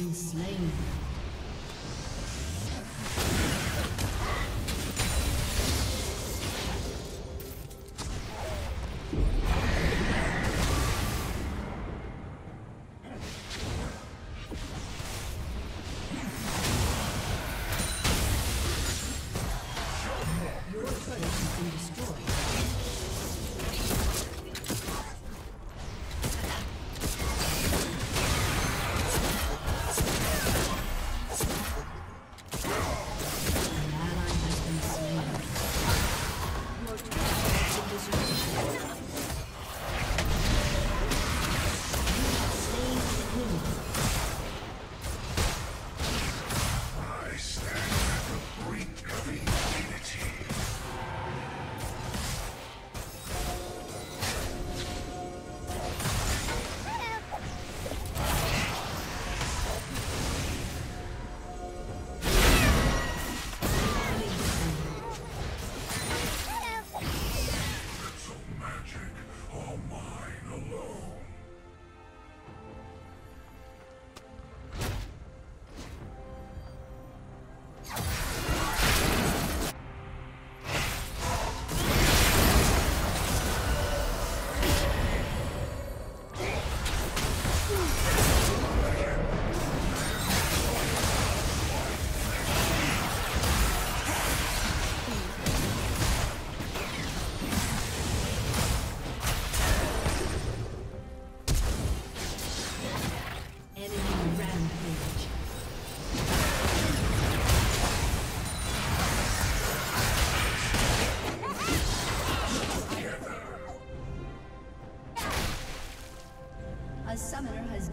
been slain.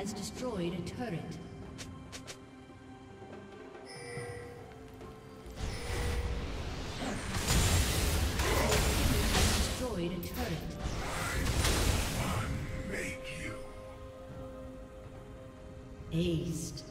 Has destroyed a turret. has destroyed a turret. Aced.